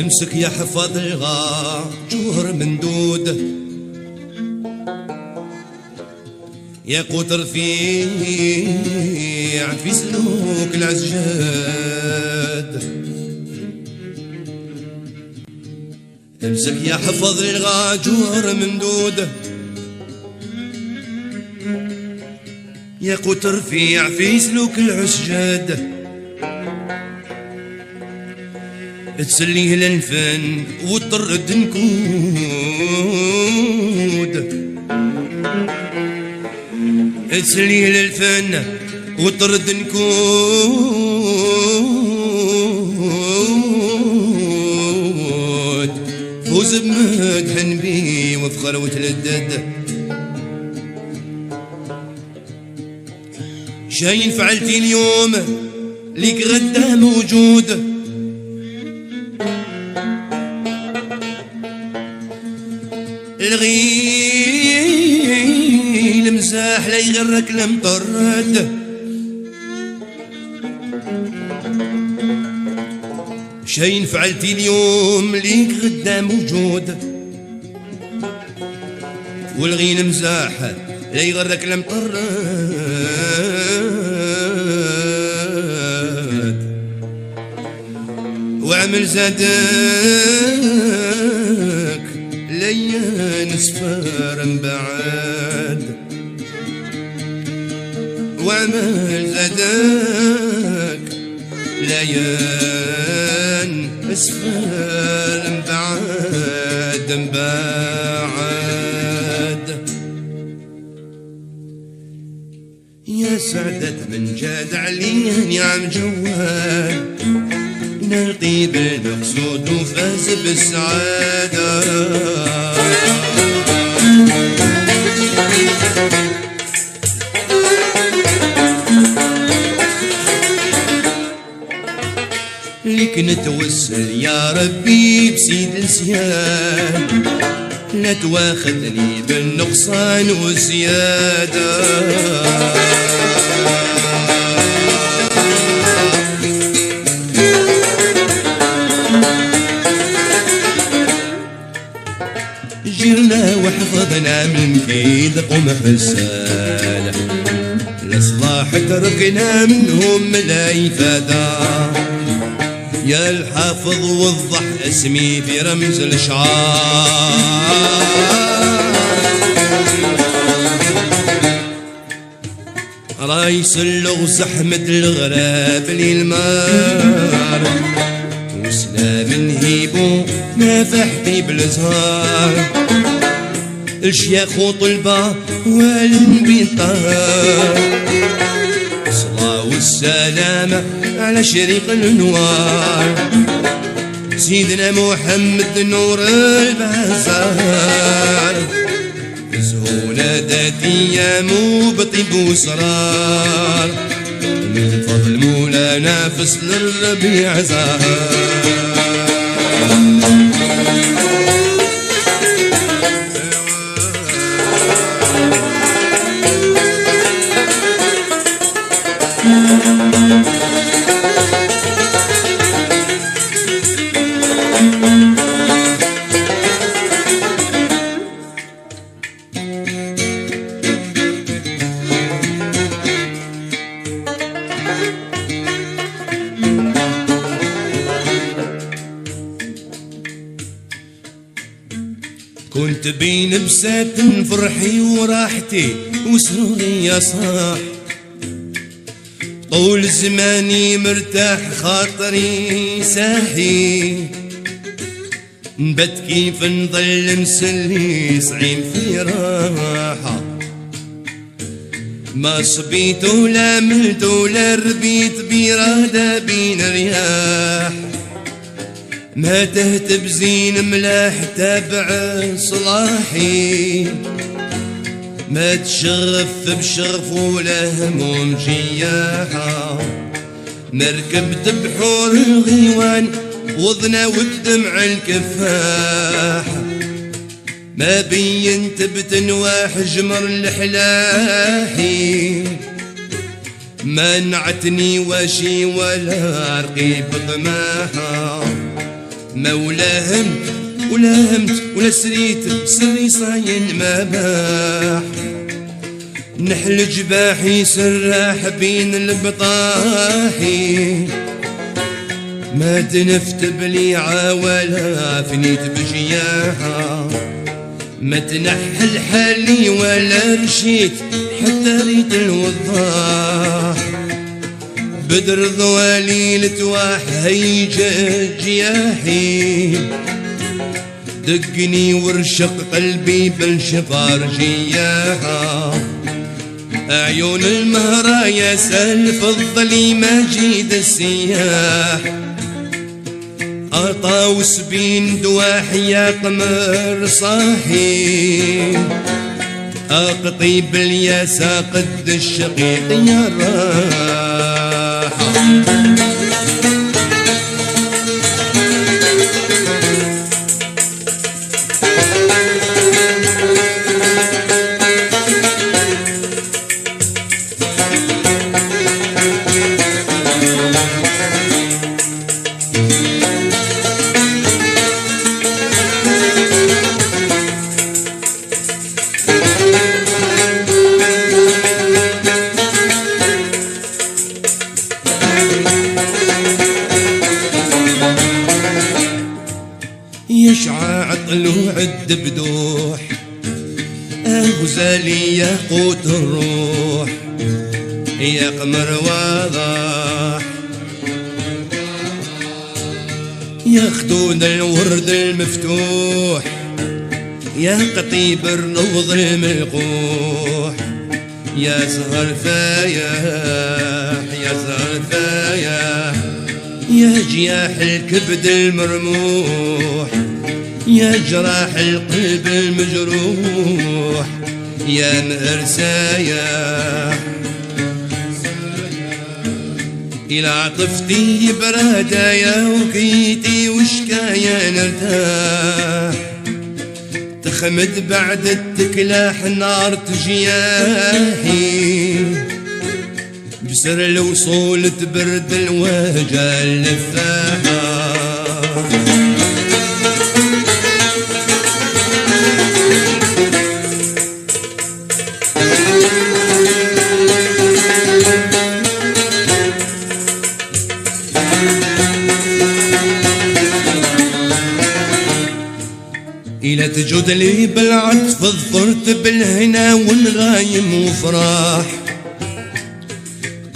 امسك يا حفاظ الغا جوهر مندود يا قوت رفيع في سلوك العزجاد امسك يا حفظ الغا جوهر يا قوت رفيع في سلوك العسجاد تسليه للفن وترد نكود تسليه للفن وترد نكود فوز بمدحن بي وفخر وتلدد. شاين فعلتي اليوم ليك غدا موجود. الغيل مزاح لا يغرك المطرد شين فعلتي اليوم ليك غدا موجود. والغين مزاح لا يغرك المطرد وعمل زادك ليان سفار بعاد وعمل زادك ليان سفار بعاد بعاد يا سعدة من جاد عليا نعم جواد. نلقي بالمقصود وفاز بالسعادة. لك نتوسل يا ربي بسيد السيان لا تواخذني بالنقصان والزيادة. وحفظنا من كيد قم حسان الإصلاح تركنا منهم لا يفادا يا الحافظ وضح اسمي في رمز الأشعار. رايس اللغز أحمد الغراب للمار. وسلام نهيبو ما فحتي بالزهار الشيخ وطلبة والبطار الصلاة والسلامة على شريق الأنوار. سيدنا محمد نور البزار زهونة ذاتية مو بطيب وسرار من فضل مولانا فصل الربيع زهر بين بسات فرحي وراحتي وسروري يا صاح. طول زماني مرتاح خاطري ساحي نبت كيف نظل مسلي صعيم في راحة. ما صبيت ولا ملت ولا ربيت بإرادة بين رياح ما تهتب زين ملاح تابع صلاحي. ما تشغف بشغف ولا هموم جياحة. مركبت بحور الغيوان وضنا ودمع الكفاح. ما بين تبتن جمر الحلاحي. ما نعتني وشي ولا رقيب طماحة. ما ولا همت ولا همت ولا سريت سري صاين ما باح. نحل جباحي سراح بين البطاحي. ما تنفت بليعة ولا فنيت بجياحة. ما تنحل حالي ولا رشيت حتى ريت الوضاح. بدر ضوالي لتواح هيج جياحي. دقني ورشق قلبي بالشفار جياحة عيون المهرايا سلف الظليمة جيد السياح. أطاوس بين دواح يا قمر صاحي. أقطي بالياسا قد الشقيق يا راحة يشعى الكبد المرموح يا جراح القلب المجروح يا مهر سايح. إلى عطفتي برادة يا وكيتي وشكايا نرتاح. تخمد بعد التكلاح نار تجياحي بسر الوصول تبرد الوجه اللفاحة. إلى تجود لي بالعطف ظفرت بالهنا والغايم وفراح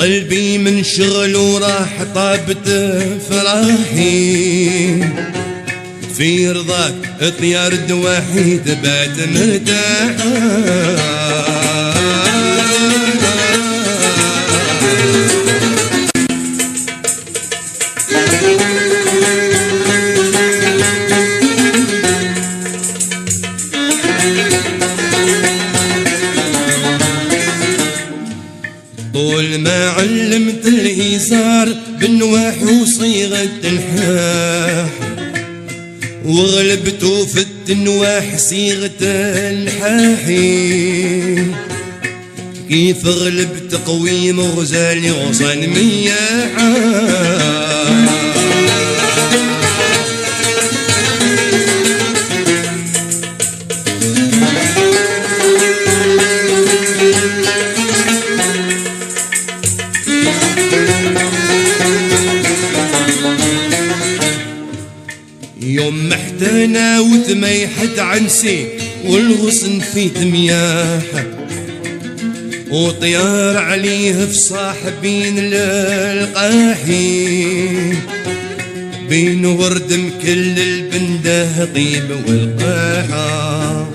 قلبي من شغل وراح طابت فراحي في رضاك طيار دواحي تبات مرتاح بالنواح وصيغة الحاح. وغلبت في التنواح صيغة الحاحي. كيف غلبت قويم غزالي غصن مياحا محتنا وتميحت عنسي والغصن في تمياحة وطيار عليه في صاحبين القاحي بين ورد مكل البنده طيب والقاحة.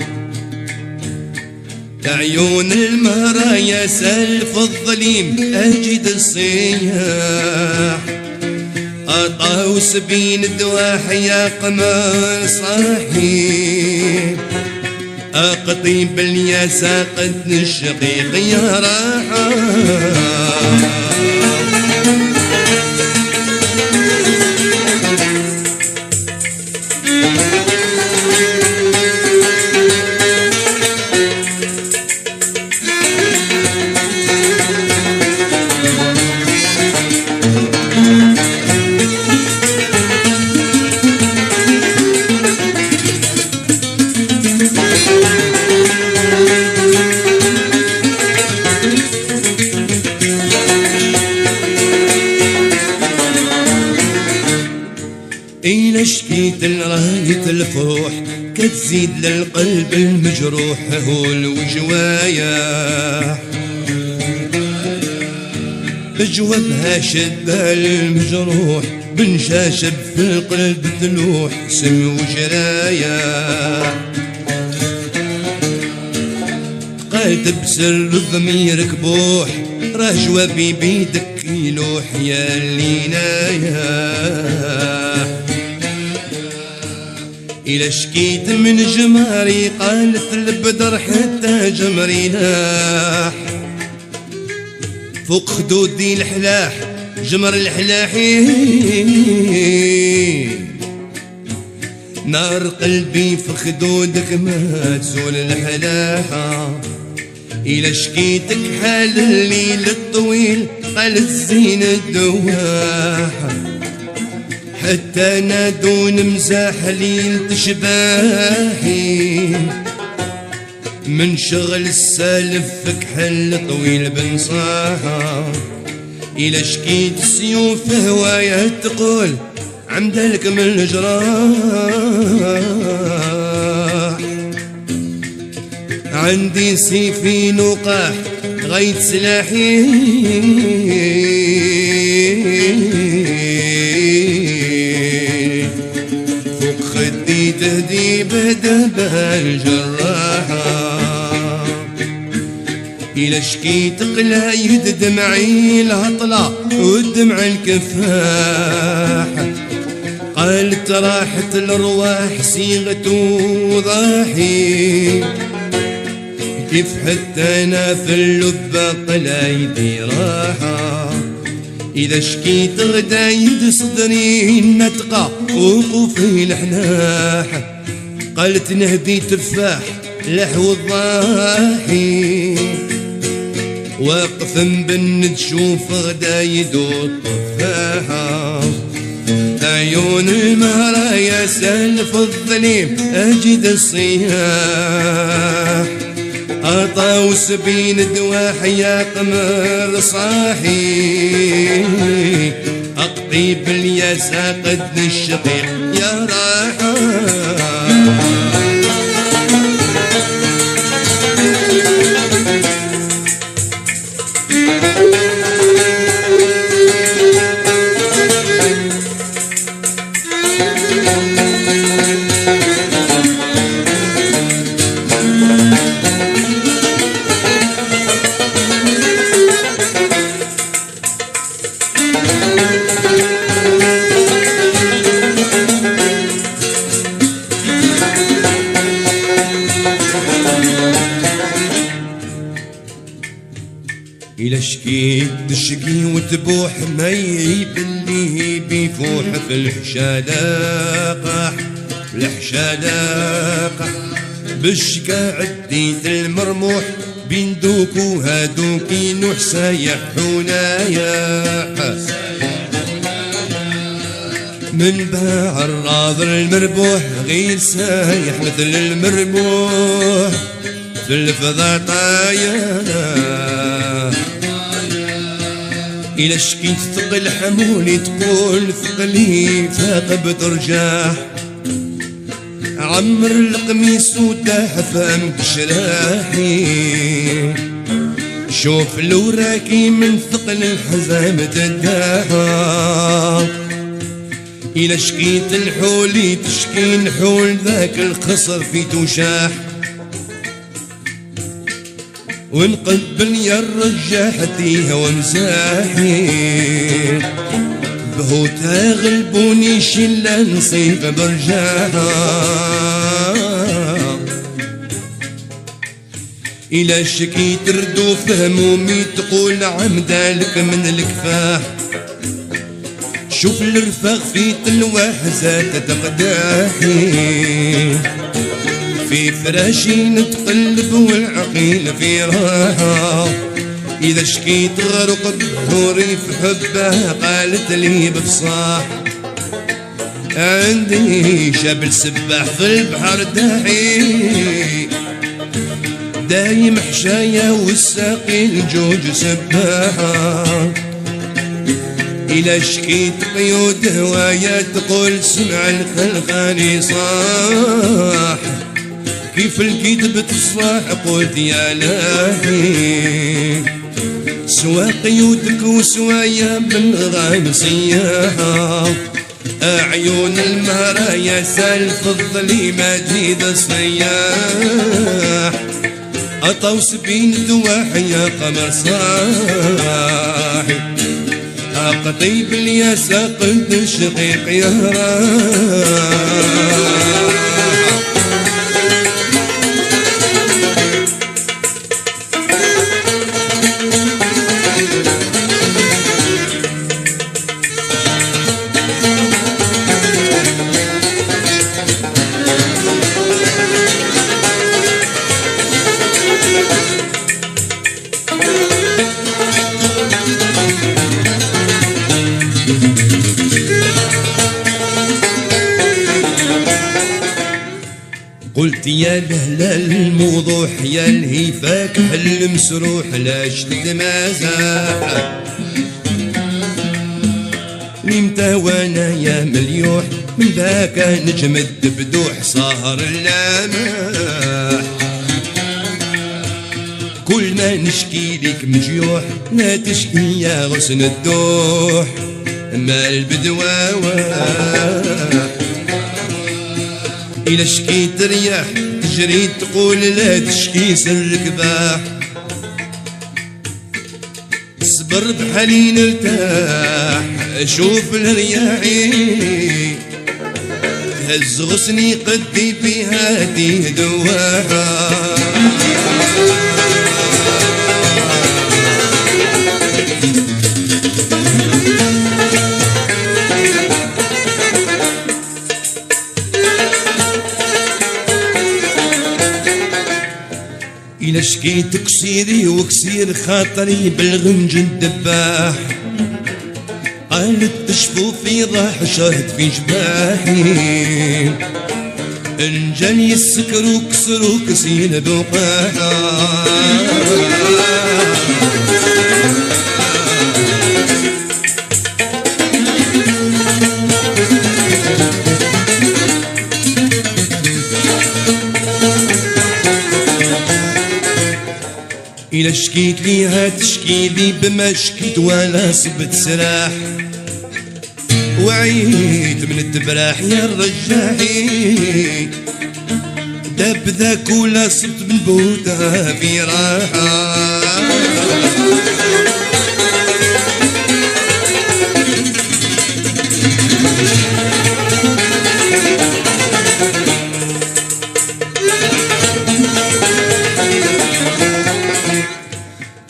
عيون المرايا سلف الظليم أجد الصياح. أطاوس بين الدواح يا قمر صاحي. أقطي بالياسا قد الشقيق يا راحة. شد المجروح بنشاشب في القلب تلوح سم وجرايا قالت بسر ضميرك بوح راه جوابي بيدك يلوح يا لينايا إلى شكيت من جماري قالت البدر حتى جمري ناح. فوق خدودي الحلاح جمر الحلاحين نار قلبي في خدودك ما تزول الحلاحة. إلى شكيتك حال الليل الطويل قال الزين الدواحة. حتى نادون مزاح ليل تشباحي. من شغل السالف كحل طويل بنصاحة. إلى شكيت سيوف هواية تقول عمدلك من الجراح عندي سيفي نقاح غيت سلاحي. فوق خدي تهدي بدبها الجراحة. إلى شكيت قلايد دمعي الهطلة والدمع الكفاح. قالت راحت الأرواح صيغة وضاحي. كيف حتى أنا في اللبة قلايدي راحة. إذا شكيت غدايد صدري نتقى وقوفي الحناح. قالت نهدي تفاح لحو الضاحي. واقف مبن تشوف غدايد والطفاحة عيون المهرايا سلف الظليم أجد الصياح. أطاو سبين دواح يا قمر صاحي. أقضي بالياسا قد الشقيق يا راحة. شكيت تشكي وتبوح ما يعيب اللي بيفوح في الحشالاقة في الحشالاقة بالشكا عديت المرموح بين دوك وهادوك نوح سايح حنايا من باع الراض المربوح غير سايح مثل المربوح في الفضا طايا إلى شكيت ثقل حمولي تقول ثقلي فاق بترجاح عمر القميص وداح فمك شراحي. شوف لو راكي من ثقل الحزام تداها إلى شكيت الحولي تشكي نحول ذاك القصر في توشاح ونقبل يا الرجاحتي ومساحي بهوتا غلبوني شلة نصيب برجاها إلى شكي تردو فهمومي تقول عمدالك من الكفاح. شوف الرفاق في تلواح زاد تقداحي. في فراشي نتقلب والعقيل في راحة. إذا شكيت غرق بحوري في حبه قالت لي بفصاح. عندي شبل سباح في البحر داحي دايم حشاية والساقي الجوج سباحة. إلى شكيت قيود هوايا تقول سمع الخلقاني صاح. كيف الكذب تصاح قلت يا لاهي سوا قيودك وسوايا بالغام صياح عيون المرايا سالف الظليمة جيد الصياح أطوس بين دواح يا قمر صاحي أقطيب الياس قلت شقيق يا راح. الهيفاك هل مسروح لاش تتمازح نمت وأنا يا مليوح من ذاك نجمد بدوح صهر اللامح. كل ما نشكي لك مجيوح لا تشكي يا غصن الدوح. ما البدواوح إلى شكيت رياح تجري تقول لا تشكي سرك باح. صبر بحالي نرتاح أشوف الرياحي. هز غصني قدي بهادي دواحة. إلى شكيت كسيري وكسير خاطري بالغنج الدباح. قالت تشفو في راح شاهد في جباحي. انجل يسكر وكسر وكسير بوقاحة. إلى شكيت ليها تشكي لي بما شكيت ولا صبت سراح وعيت من التبراح يا الرجاحي داب ذاك ولا صبت من بوتها في راحه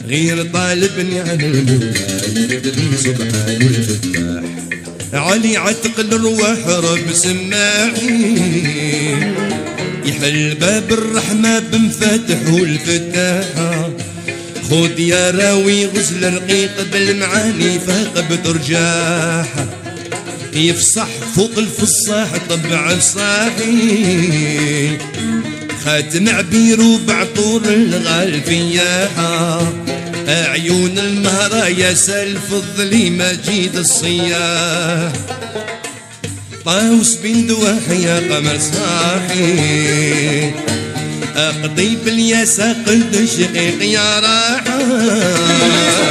غير طالبني عن المولى سبحان الفتاح علي عتق الروح رب سماعي. يحل باب الرحمة بمفاتح والفتاح. خذ يا راوي غزل رقيق بالمعاني فاق بترجاح. يفصح فوق الفصاح طبع صاحي. خاتم عبير وبعطور الغال فياحة عيون المهرايا سلف الظليمة جيد الصياح طاوس بين دواحي يا قمر صاحي أقضي بالياسا قلت شقيق يا راحة.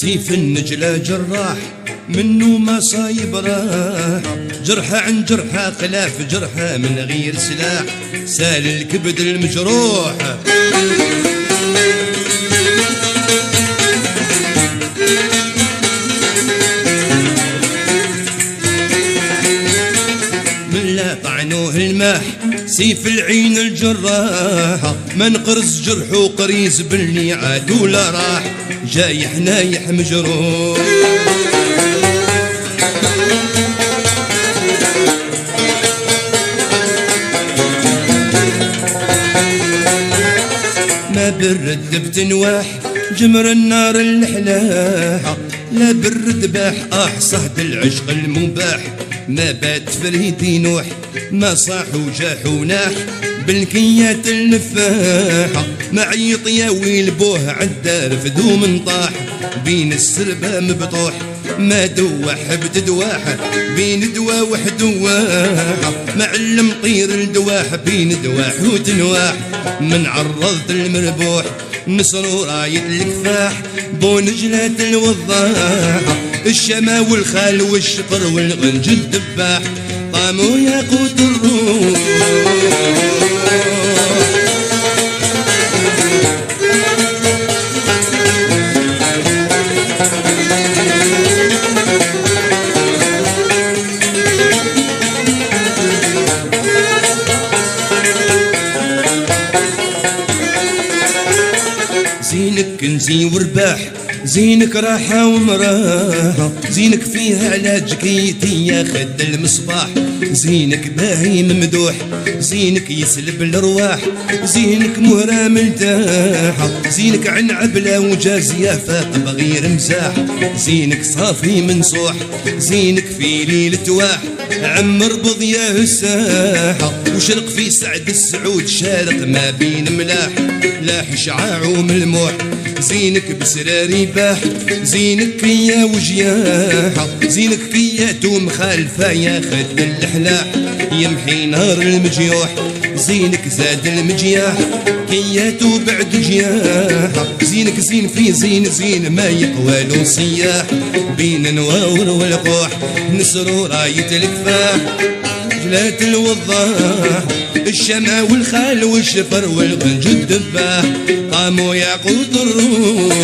سيف النجلة جراح منو ما صايب راح. جرحة عن جرحة خلاف جرحة من غير سلاح. سال الكبد المجروح. طعنوه الماح سيف العين الجراح. من قرص جرحه قريز باللي عاد ولا راح. جايح نايح مجروح. ما برد بتنواح جمر النار الحلاح. لا برد باح آه صهد العشق المباح. ما بات فريدي نوح ما صاح وجاح وناح. بالكيات النفاحة. معيط يا ويل بوه عالدار فدوم طاح. بين السربة مبطوح. ما دوح بتدواح. بين دوا وحدواح معلم طير الدواح. بين دواح وتنواح. من عرضت المربوح. نصر رايد الكفاح. بون جلات الوضاح. الشما والخال والشطر والغنج الدباح. طامو ياقوت الروح. كنزي ورباح زينك راحة ومراحة زينك فيها علاج كيتي ياخد المصباح. زينك باهي ممدوح زينك يسلب الأرواح زينك مهرة مرتاحة زينك عن عبلة وجازية فاطمة غير مزاح. زينك صافي منصوح زينك في ليلة واح عمر بضياه الساحة وشرق في سعد السعود شارق ما بين ملاح. لاح شعاع وملموح زينك بسراري باح زينك كيا وجياحة زينك كيا توم خالفة يا خد الحلاح يمحي نار المجيوح. زينك زاد المجياح كياتو بعد جياحة زينك زين في زين زين ما يقوى له صياح بين نواور والقوح نسرو راية الكفاح. جلات الوضاح. الشما والخال والشفر والغنج الدباح قاموا يعقود الروح.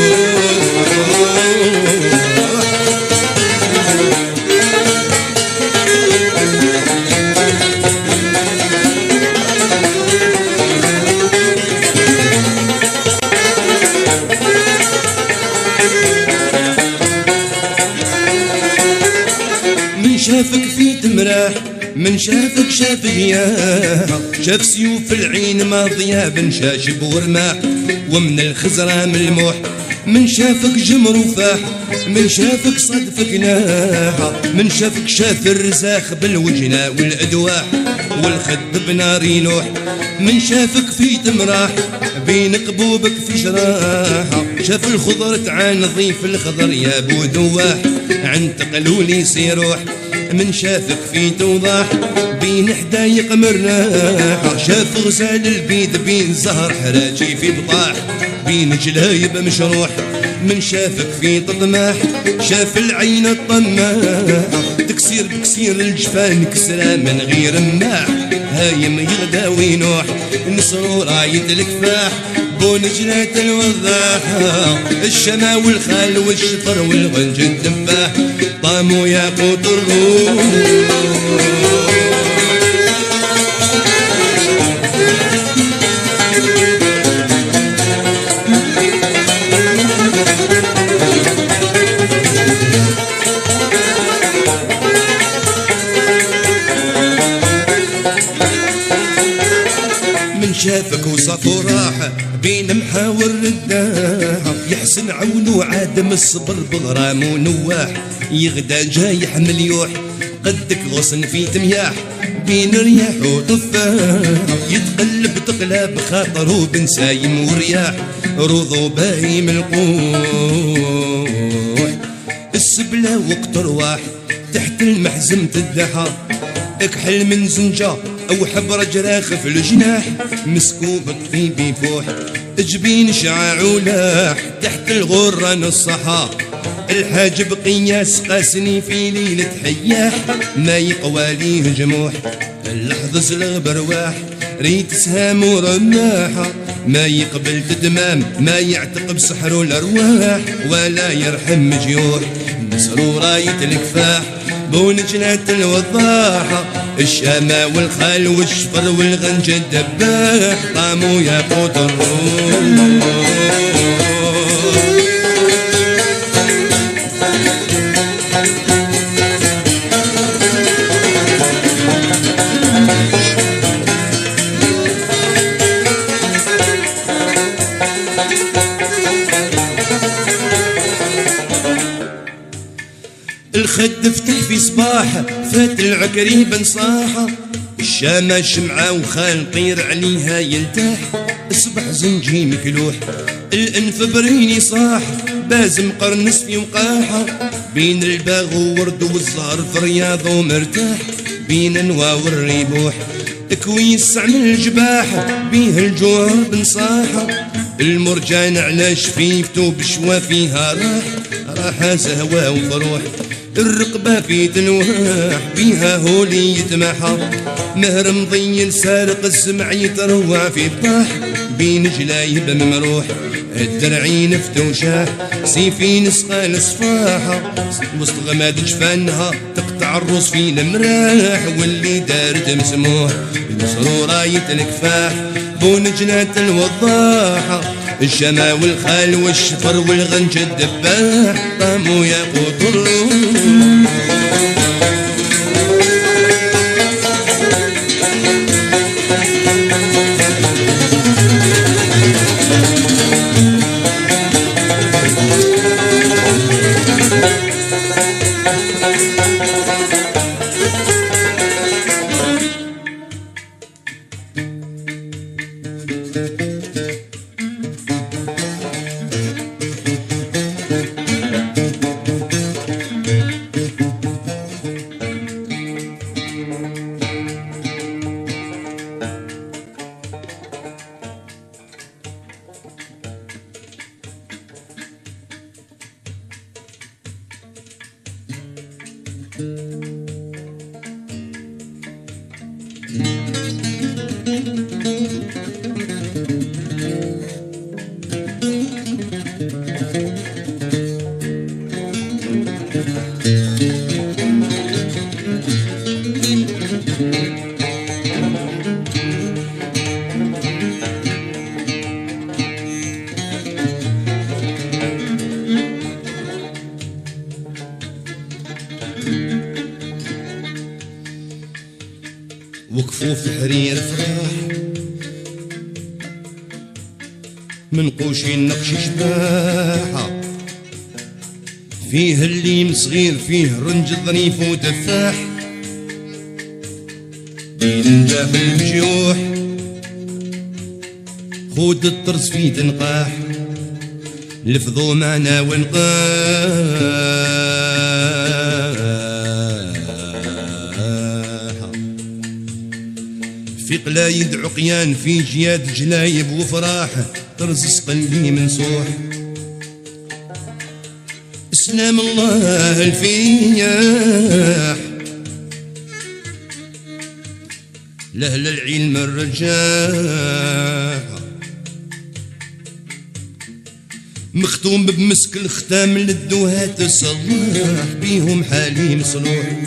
شافك في تمراح من شافك شاف غياح شاف سيوف العين ماضية بن شاشب ورماح ومن الخزرة ملموح من شافك جمر وفاح من شافك صدفك ناحة من شافك شاف الرزاخ بالوجنة والأدواح. والخد بنار ينوح من شافك في تمراح بين قبوبك في شراحة. شاف الخضر تعان نظيف الخضر يا بو دواح. عن تقلولي سيروح من شافك في توضاح بين حدايق مرناحة شاف غزال البيد بين زهر حراجي في بطاح. بين جلايب مشروح من شافك في تطماح شاف العين الطماح تكسير بكسير الجفان كسرى من غير ماح. هايم يغدا وينوح نصرو رايد الكفاح. جنات الوضاحة الشما والخال والشفر والغنج الدباح طامو ياقوت الروح. شافك وصف وراح بين محاور الداحة يحسن عونو عادم الصبر بغرام ونواح. يغدا جايح مليوح قدك غصن في تمياح بين رياح وطفاح يتقلب تقلب خاطر بن سايم ورياح. روضو باهي القوح. السبلة وقت رواح تحت المحزم تدحى. اكحل من زنجة أو حبر جراخ في الجناح مسكوب في بيفوح جبين شعاع ولاح تحت الغرة نصحى الحاجب قياس قاسني في ليلة حياح ما يقوى ليه جموح اللحظة زلغ برواح ريت سهام ورماحة ما يقبل تدمام ما يعتق بسحر الأرواح. ولا يرحم جيوح نصر وراية الكفاح بونجلة الوضاحة الشامة والخال والشفر والغنج الدباح قاموا ياقوت الروح الخد فتح في صباحه فات العكريب صاحه الشامة شمعة وخال طير عليها يلتاح اصبح زنجي مكلوح الانف بريني صاح. بازم قرنس في وقاحة بين الباغ وورد والزهر في رياض ومرتاح. بين انواع والريبوح كويس عمل الجباح. بيه الجوهر بنصاحة المرجان على شفيفته بشوا فيها راح. راح زهوة وفروح. الرقبة في تلواح بيها هولي يتمحى مهر مضي سارق السمع يتروع في الطاح بين جلايب ممروح الدرعين فتوشاح سيفي نسقى الصفاحة وسط غماد جفانها تقطع الروس في المراح. واللي دارت مسموح الكفاح بون جنات الوضاحة الشما والخال والشفر والغنج الدباح قاموا يقوطوا Música فيه رنج ظريف ودفاح بين في الجيوح. خود الطرز في تنقاح. لفظوا معنا ونقاح في قلايد عقيان في جياد جلايب وفراح. طرز سقلي منصوح اسلام الله الفياح. لأهل العلم الرجاح. مختوم بمسك الختام للدوهات الصلاح بيهم حالي مصلوح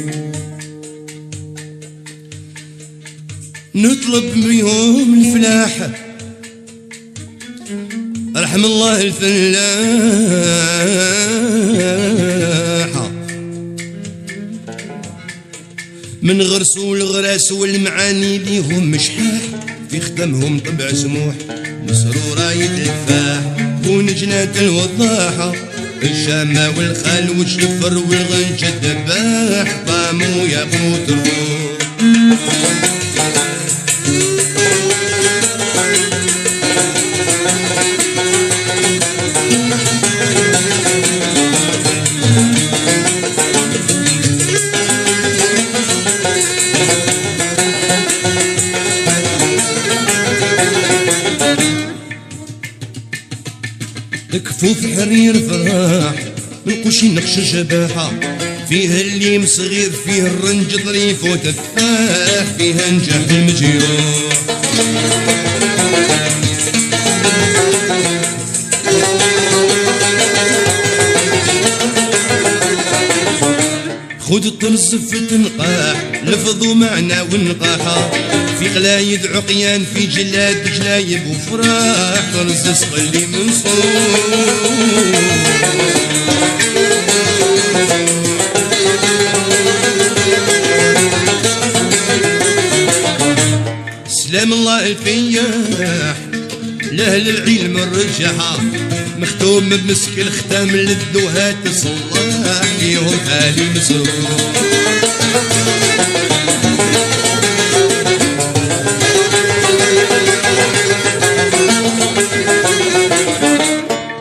نطلب بيهم الفلاح. رحم الله الفلاح. من غرسو الغراس والمعاني ليهم مشحاح في ختمهم طبع سموح نصروا راية الفاح ونجنات الوضاحة الشامة والخال والشفر والغنج الدباح. طامو ياقوت الروح. كفوف حرير فراح. نقوش نقش جباحة. فيها اللي صغير فيه الرنج ظريف وتفاح. فيها نجاح المجروح في تنقاح لفظ ومعنى ونقاحة في غلايد عقيان في جلاد جلايب وفراح. طرز صقلي من سلام الله الفياح لأهل العلم الرجحة مختوم بمسك الختام للذوهات صلاح فيهم حالي مسرور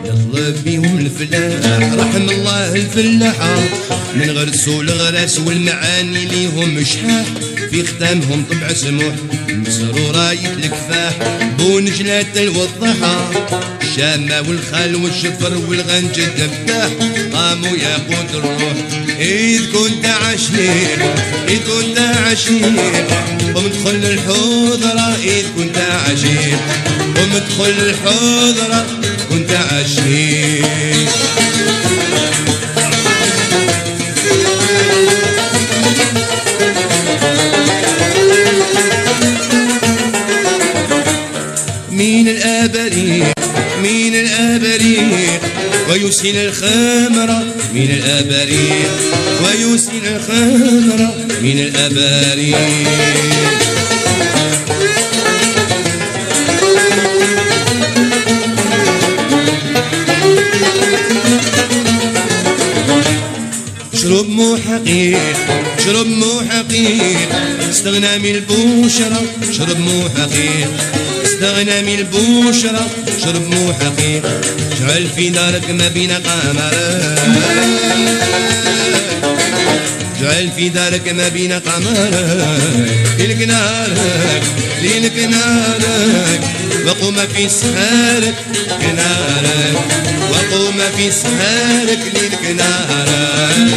يطلب بيهم الفلاح رحم الله الفلاحة من غرسوا الغرس والمعاني ليهم شحاح. في ختامهم طبع سموح مسرورة يتلكفاح بونجلات الوضحة الشامة والخال والشفر والغنج الدباح قاموا ياخد الروح. إذ كنت عشير إذ كنت عشير. ومدخل الحضرة إذ كنت عشير. ومدخل الحضرة كنت عشير. الأبريق مين الأبريق ويسين الخمرة من الأبريق ويسين الخمرة من الأبريق. شرب مو حقيق شرب مو حقيق استغنى من البشرة شرب مو حقيق استغنى من البشرة شرب مو حقيق جعل في دارك ما بين قمرين جعل في دارك ما بين قمرين ليلك نارك ليلك نارك. وقوم في سحارك نارك. وقوم في سحارك ليلك نارك.